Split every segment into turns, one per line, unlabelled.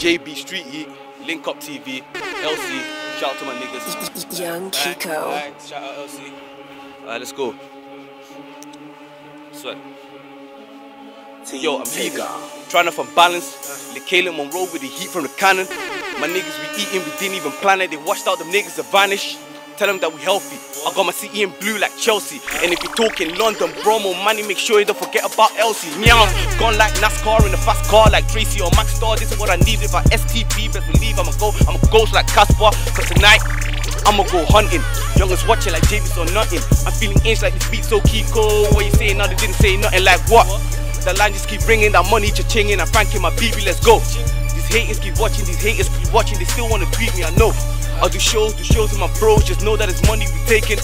JB Street Heat, Link Up TV, LC. Shout out to my niggas.
Young Kiko.
Alright, shout out LC. Alright, let's go. Sweat. Yo, I'm Vega. Trying to find balance. Like Caleb Monroe with the heat from the cannon. My niggas we eating, we didn't even plan it. They washed out them niggas that vanished. Tell them that we healthy. I got my city in blue like Chelsea. And if you're talking London, Bromo, money, make sure you don't forget about LC. Meow. Gone like NASCAR in a fast car like Tracy or Max Star. This is what I need if I STP. Best believe I'ma go. I'm a ghost like Casper. Cause tonight, I'ma go hunting. Youngest watching like Javis or nothing. I'm feeling inch like this beat so Kiko. What you saying now? They didn't say nothing like what? The line just keep bringing that money, cha-chinging. I'm franking my BB, let's go. These haters keep watching, these haters keep watching. They still wanna tweet me, I know. I do shows, do shows with my bros. Just know that it's money we taking.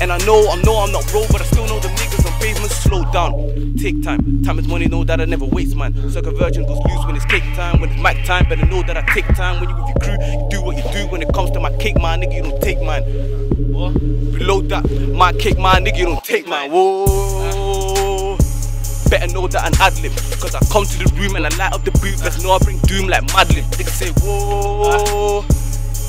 And I know, I know I'm not bro, but I still know the niggas on pavement slow down. Take time, time is money, know that I never waste, man. Circle virgin goes loose when it's cake time, when it's mic time. Better know that I take time when you with your crew. You do what you do when it comes to my cake, my Nigga, you don't take mine. What? Reload that, my cake, my nigga, you don't take mine. Whoa. Better know that an ad lib. Cause I come to the room and I light up the booth. Best know I bring doom like Madlib. Nigga say, whoa.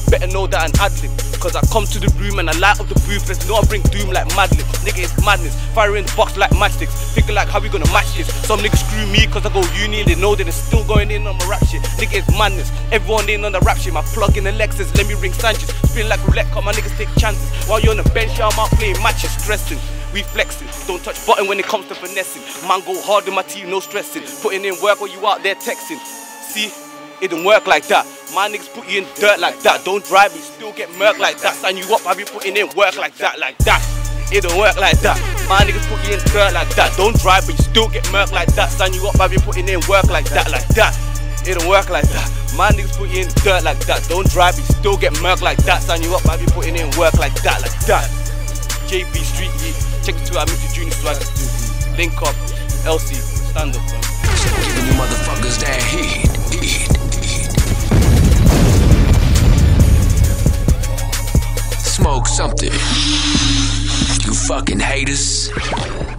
Better know that an ad lib. Cause I come to the room and I light up the booth. Let's know I bring doom like Madlib. Nigga, it's madness. Firing box like matchsticks. Thinking like how we gonna match this. Some niggas screw me cause I go uni and they know that it's still going in on my rap shit. Nigga, it's madness. Everyone in on the rap shit. My plug in the Lexus. Let me ring Sanchez. Spin like roulette. Cause my niggas take chances. While you're on the bench, I'm out playing matches. Stressing. We flexing, don't touch button when it comes to finessing. Man go hard in my team, no stressing. Putting in work while you out there texting. See, it don't work like that. My niggas put you in dirt like that. Don't drive me, still get murk like that. Sign you up, I be putting in work like that, like that. It don't work like that. My niggas put you in dirt like that. Don't drive, but you still get murk like that. Sign you up, I be putting in work like that, like that. It don't work like that. My niggas put you in dirt like that. Don't drive, but you still get murk like that. Sign you up, I be putting in work like that, like that. JB Street Heat. Check it out, Mr. Junior Swag. Link up, LC, stand up, man.
Giving you motherfuckers that heat, heat, something. You fucking haters.